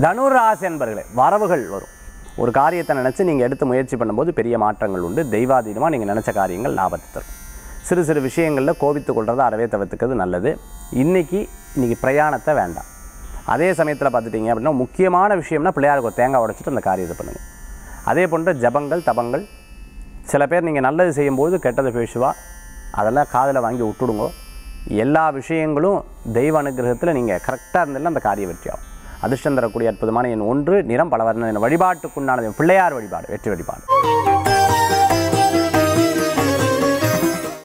தனுராசி என்பர்களே வரவுகள் வரும். ஒரு காரியத்தை நினச்சி நீங்கள் எடுத்து முயற்சி பண்ணும்போது பெரிய மாற்றங்கள் உண்டு. தெய்வாதீனமாக நீங்கள் நினச்ச காரியங்கள் லாபத்தை தரும். சிறு சிறு விஷயங்களில் கோபித்து கொள்றதை அறவே தவிர்த்துக்கிறது நல்லது. இன்றைக்கி இன்றைக்கி பிரயாணத்தை வேண்டாம். அதே சமயத்தில் பார்த்துட்டிங்க அப்படின்னா முக்கியமான விஷயம்னா பிள்ளையாருக்கு ஒரு தேங்காய் உடைச்சிட்டு அந்த காரியத்தை பண்ணுங்கள் அதே போன்ற ஜபங்கள் தபங்கள் சில பேர் நீங்கள் நல்லது செய்யும்போது கெட்டது பேசுவா அதெல்லாம் காதில் வாங்கி விட்டுடுங்க. எல்லா விஷயங்களும் தெய்வ அனுகிரகத்தில் நீங்கள் கரெக்டாக இருந்தாலும் அந்த காரியம் வெற்றியாகும் அதிர்ஷ்டம் தரக்கூடிய அற்புதமான என் ஒன்று நிறம் பல என் வழிபாட்டுக்குண்டானது பிள்ளையார் வழிபாடு வெற்றி வழிபாடு.